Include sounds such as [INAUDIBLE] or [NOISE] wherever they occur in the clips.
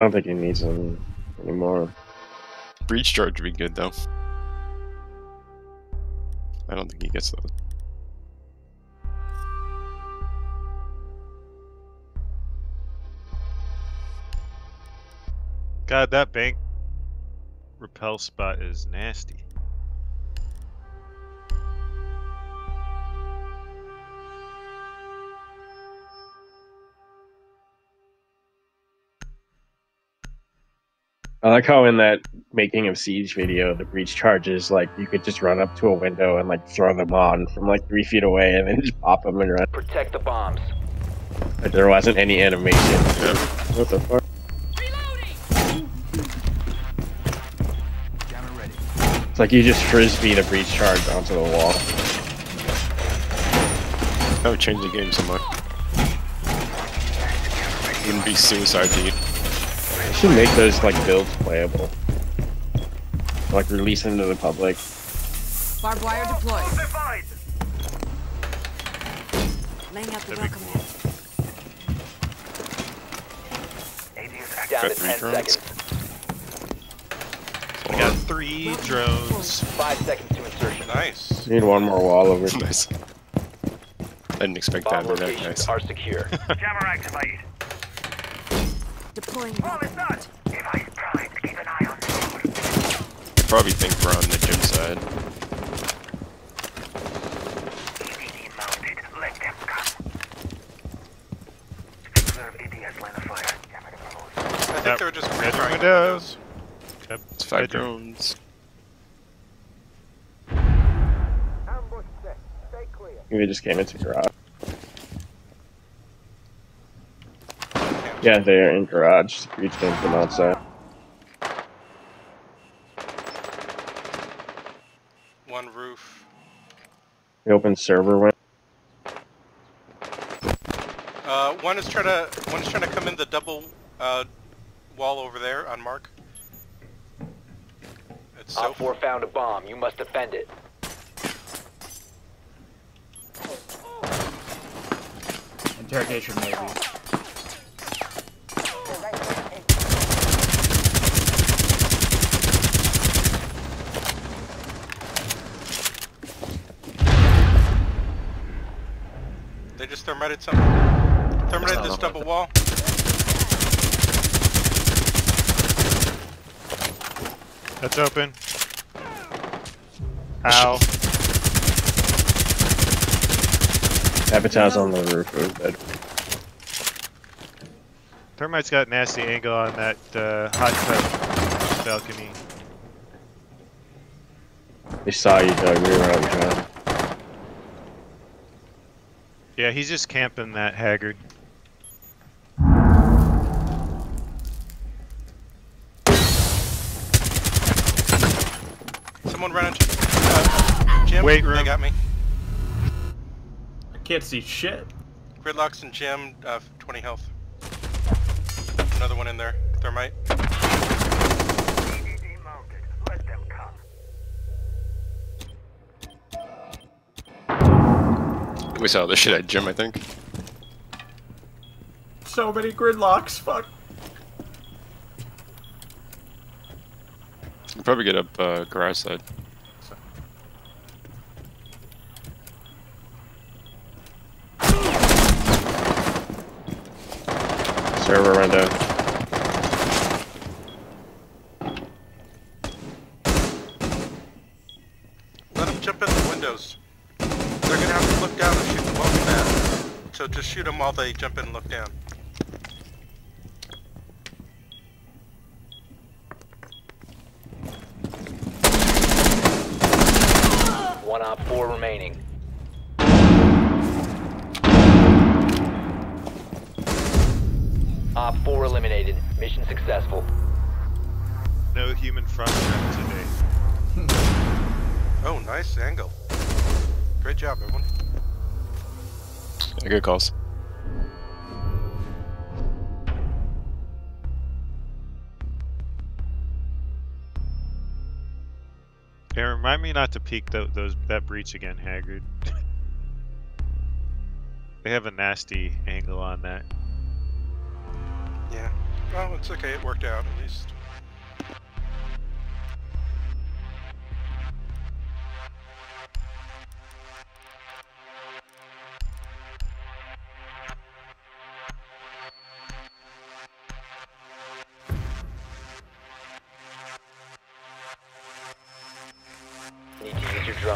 I don't think he needs them anymore. Breach charge would be good though. I don't think he gets those. God, that bank rappel spot is nasty. I like how in that making of siege video, the breach charges like you could just run up to a window and like throw them on from like three feet away and then just pop them and run. Protect the bombs. Like, there wasn't any animation. What the fuck? Reloading. It's like you just frisbee the breach charge onto the wall. That would change the game so much. Wouldn't be suicide heat. You should make those like builds playable. Like release them to the public. Barbed wire deployed. Laying out the That'd be welcome cool. Down Got to three 10 drones. seconds. We got three drones. Five seconds to insertion. Nice. Need one more wall over. [LAUGHS] nice. I didn't expect Bomb that, but that locations nice. are secure. [LAUGHS] Deploying. Probably think we're on the gym side. I think Yep. they were just Bedroom retrying windows. Yep. It's five bedroom. drones. Maybe they just came into garage. Yeah, they are in garage. Breach came from outside. One roof. The open server went. Uh, one is trying to one is trying to come in the double uh, wall over there on Mark. It's so Op 4 found a bomb. You must defend it. Interrogation maybe. Just thermited something. Thermited this double wall. That's open. Ow. Habitat's on the roof of the bed. Thermite's got nasty angle on that uh, hot tub balcony. They saw you, Doug. We were out trying. Yeah, he's just camping that haggard. Someone ran into uh, gym. Weight They room. got me. I can't see shit. Gridlocks and gym. Uh, 20 health. Another one in there. Thermite. We saw this shit at gym, I think. So many gridlocks. Fuck. We'll probably get up uh, garage side. Server went down. Let them jump in the windows. They're gonna have to look down and shoot them welcome mat. So just shoot them while they jump in and look down. One Op 4 remaining. Op 4 eliminated. Mission successful. No human front room today. Oh, nice angle. Great job, everyone. Good calls. Remind me not to peek tho- those that breach again, Haggard. they have a nasty angle on that. Yeah. Well, it's okay. It worked out at least.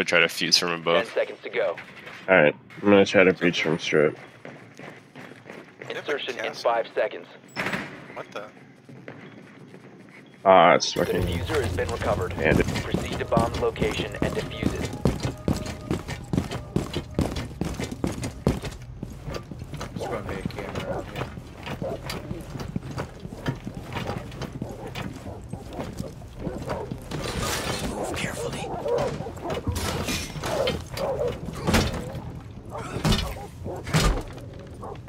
Gonna try to fuse from Ten above. seconds to go. Alright, I'm gonna try to breach from strip. Insertion in five seconds. What the? Ah, it's working. The fucking defuser has been recovered. handed. Proceed to bomb's location and defuse it. There's gonna be a camera out here.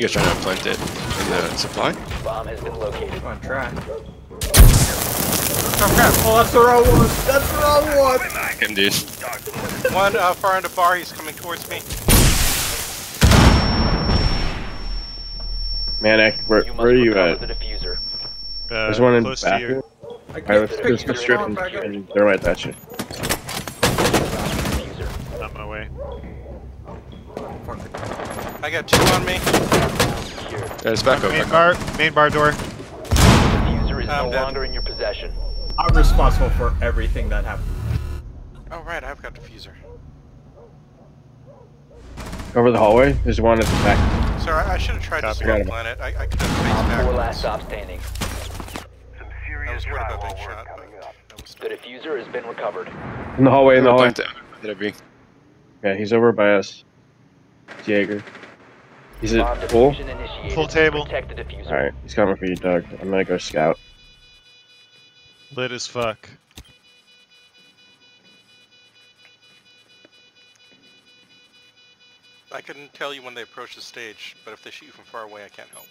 You guys trying to plant it in the supply? Bomb has been located. I'm gonna try. Oh crap! Oh, that's the wrong one! That's the wrong one! Him, dude. One uh, far in the bar. He's coming towards me. Manic, where, where are you recover at? the defuser. Uh, There's one in the close bathroom. I Alright, can't let's, pick let's it go strip Come and, back up. and throw at that shit. Defuser. On my way. I got two on me. Here. Yeah, back up. Main Back up. bar, main bar door. Defuser is I'm no dead. longer in your possession. I'm responsible for everything that happened. Oh right, I've got defuser. Over the hallway, there's one at the back. Sorry, I should have tried Copy. this Got him. planet. I, I could have faced Op 4 last stop standing. I was worried about being shot, but that The defuser has been recovered. In the hallway, in the hallway. plant it. Hit a B. Yeah, he's over by us. Jaeger. He's it at full? Full table. Protect the defuser. Alright, he's coming for you, Doug. I'm gonna go scout. Lit as fuck. I can tell you when they approach the stage, but if they shoot you from far away, I can't help.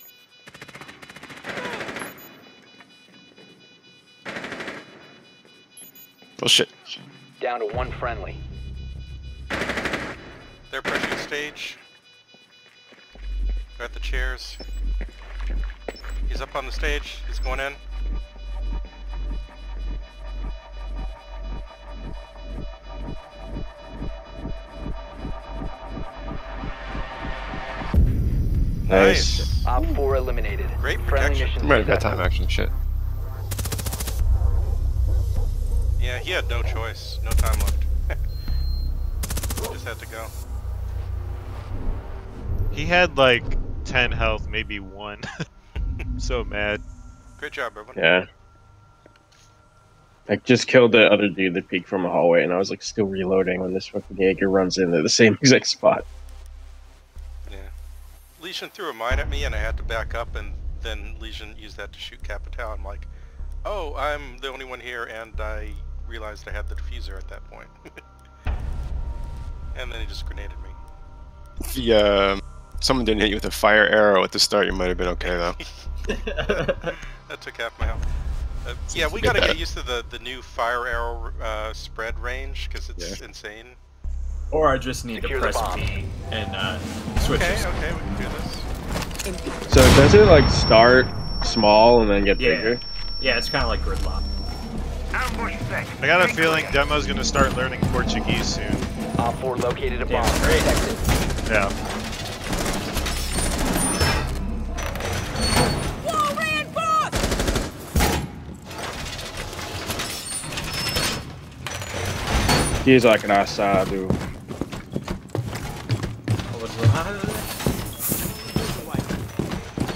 Oh shit. Down to one friendly. They're approaching the stage. They're at the chairs. He's up on the stage. He's going in. Nice. Op 4 eliminated. Great Friendly protection. mission I'm ready that time action shit. Yeah, he had no choice. No time left. [LAUGHS] Just had to go. He had like 10 health, maybe one. [LAUGHS] so mad. Great job, everyone. Yeah. I just killed the other dude that peeked from a hallway, and I was like still reloading when this fucking Jaeger runs into the same [LAUGHS] exact spot. Yeah. Lesion threw a mine at me and I had to back up and then Lesion used that to shoot Capitão. I'm like, oh, I'm the only one here and I realized I had the defuser at that point. [LAUGHS] and then he just grenaded me. If the, um, someone didn't hit you with a fire arrow at the start, you might have been okay though. [LAUGHS] That took half my health. Uh, yeah, we gotta get used to the, the new fire arrow uh, spread range because it's insane. or I just need Secure to press. P and uh, switch Okay, it. okay, we can do this. So does it like start small and then get Yeah. bigger? Yeah, it's kind of like gridlock. I got a feeling Demo's gonna start learning Portuguese soon. Op 4 located a bomb. straight. Protect. Yeah. Wall reinforced! He's like an asado. What was the how did it-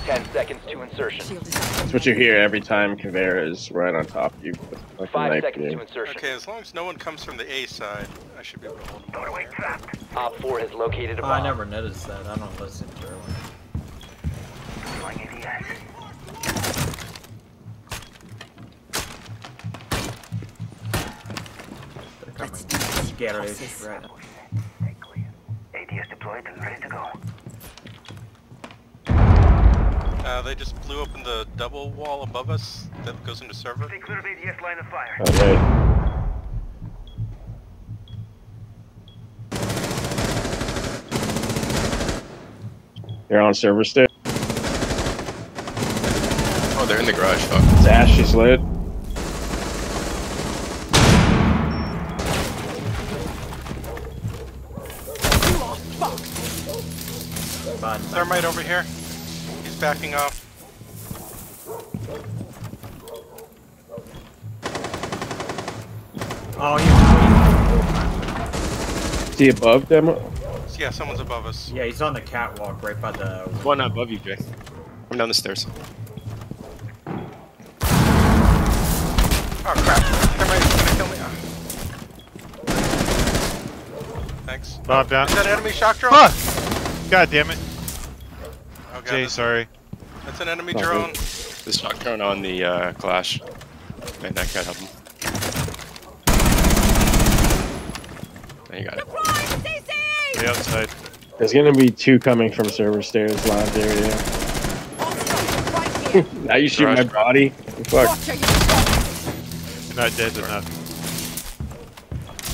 10 seconds to insertion. Shield is up. That's what you hear every time conveyor is right on top of you. with a fucking 5 seconds game. to insertion. Okay, as long as no one comes from the A side, I should be able to hold them all here. Op 4 has located a Oh, I never noticed that. I don't listen to everyone. Scanner is right. ADS deployed and ready to go. Uh, they just blew open the double wall above us that goes into server. Stay clear of ADS line of fire. Okay. They're on server still. Oh, they're in the garage. Fuck. It's Ash is lit. Fine. Thermite over here. He's backing off. Oh, Is he above them? Yeah, someone's above us. yeah, he's on the catwalk right by the. One above you, Jay. Come down the stairs. Oh crap! Thermite's gonna kill me. Thanks. Bob down. Is that enemy shock drone? Fuck! God damn it. Oh god, Jay, sorry. that's an enemy good. drone. This shock drone on the uh, Clash. And that can't help him. There you got it. Surprise, CC! The outside. There's gonna be two coming from server stairs lounge area. Right. Now you shoot my Garage. body. Fuck. Roger, you fuck. You're not dead enough.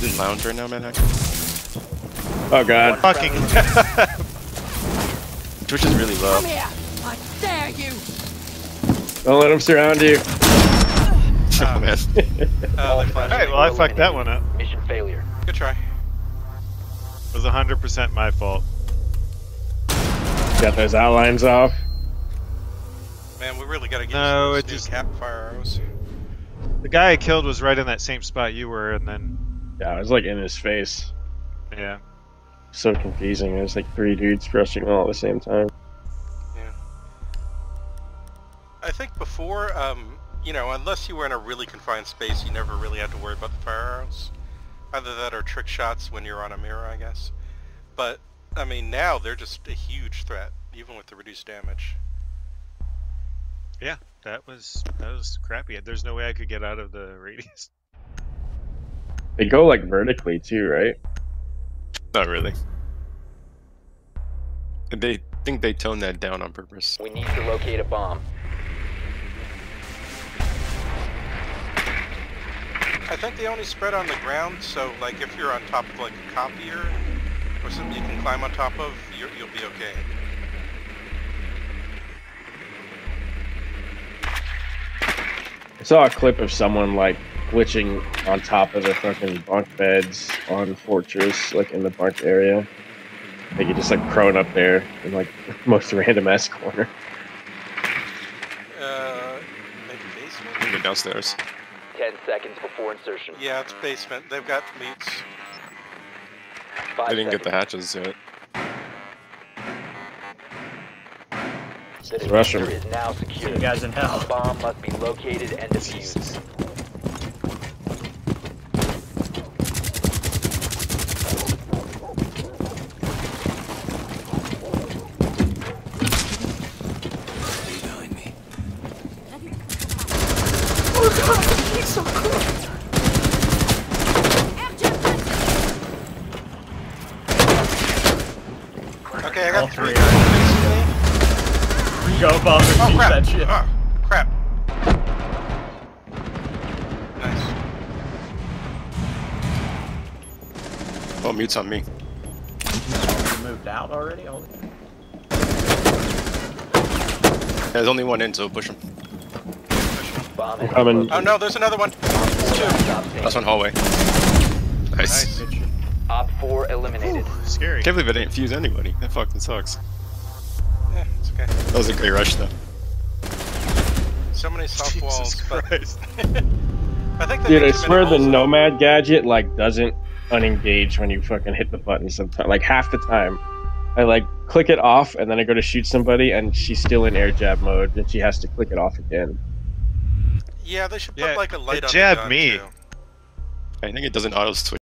In lounge right now, man. Oh god. Fucking. [LAUGHS] [LAUGHS] Twitch is really low. Come here. I dare you. Don't let them surround you. [LAUGHS] Oh, man. [LAUGHS] Uh, Alright, well, I fucked that one up. Mission failure. Good try. It was 100% my fault. Got those outlines off. Man, we really gotta get No, some it new just- campfire arrows. The guy I killed was right in that same spot you were, and then, Yeah, I was like in his face. yeah. So confusing. There's like three dudes rushing all at the same time. Yeah. I think before, um, you know, unless you were in a really confined space, you never really had to worry about the fire arrows. Either that or trick shots when you're on a mirror, I guess. But, I mean, now they're just a huge threat, even with the reduced damage. Yeah, that was that was crappy. There's no way I could get out of the [LAUGHS] radius. They go like vertically too, right? Not really. They think they toned that down on purpose. We need to locate a bomb. I think they only spread on the ground, so, like, if you're on top of, like, a copier or something you can climb on top of, you're, you'll be okay. I saw a clip of someone like glitching on top of the fucking bunk beds on Fortress, like in the bunk area. Like he just like prone up there in like [LAUGHS] most random ass corner. Uh, maybe basement? They're downstairs. 10 seconds before insertion. Yeah, it's basement. They've got meats. Five I didn't get the hatches yet. The Rush 'em. is now See secure. you guys in hell. A bomb must be located and defused. Okay, I All got three. three Go above and Oh shoot crap! that shit. Oh, crap! Nice. Oh, mute's on me. You moved out already? Holy- Yeah, there's only one in, so push him. I'm is coming. Oh no, there's another one. Stop standing. Last one hallway. Nice. Nice. Good. Op 4 eliminated. Scary. Can't believe I didn't fuse anybody. That fucking sucks. Yeah, it's okay. That was a great rush, though. So many soft [LAUGHS] Jesus walls, but Christ. [LAUGHS] I think Dude, I swear the holes. Nomad gadget like doesn't unengage when you fucking hit the button sometimes. Like half the time. I like click it off and then I go to shoot somebody and she's still in air jab mode and she has to click it off again. Yeah, they should put Yeah, like a light it on jabbed the gun, me. Too. I think it doesn't auto switch